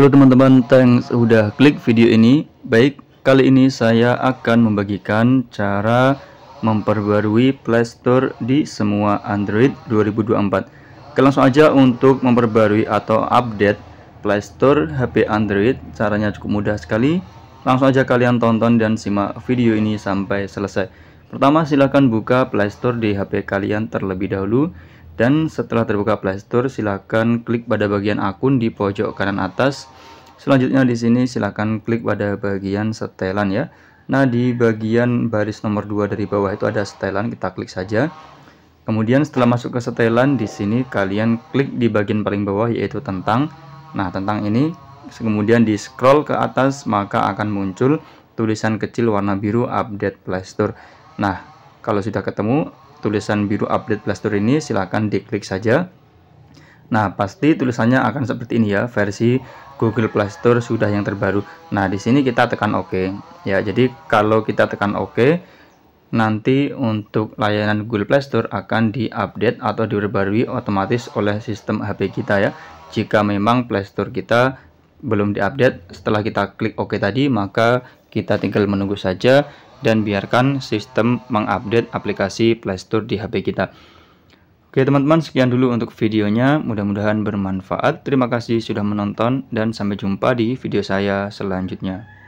Halo teman-teman, thanks udah klik video ini. Baik, kali ini saya akan membagikan cara memperbarui Playstore di semua Android 2024. Oke, langsung aja untuk memperbarui atau update Playstore HP Android. Caranya cukup mudah sekali. Langsung aja kalian tonton dan simak video ini sampai selesai. Pertama, silahkan buka Playstore di HP kalian terlebih dahulu. Dan setelah terbuka Playstore silakan klik pada bagian akun di pojok kanan atas. Selanjutnya di sini silakan klik pada bagian setelan ya. Nah di bagian baris nomor 2 dari bawah itu ada setelan kita klik saja. Kemudian setelah masuk ke setelan di sini kalian klik di bagian paling bawah yaitu tentang. Nah tentang ini. Kemudian di scroll ke atas maka akan muncul tulisan kecil warna biru update Playstore nah kalau sudah ketemu tulisan biru update Playstore ini silahkan diklik saja Nah, pasti tulisannya akan seperti ini ya, versi Google Play Store sudah yang terbaru. Nah, di sini kita tekan OK. Ya, jadi kalau kita tekan OK, nanti untuk layanan Google Play Store akan diupdate atau diperbarui otomatis oleh sistem HP kita ya. Jika memang Play Store kita belum diupdate, setelah kita klik OK tadi, maka kita tinggal menunggu saja dan biarkan sistem mengupdate aplikasi Playstore di HP kita. Oke teman-teman sekian dulu untuk videonya. Mudah-mudahan bermanfaat. Terima kasih sudah menonton dan sampai jumpa di video saya selanjutnya